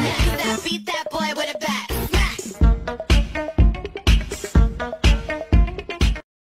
Vida, vida,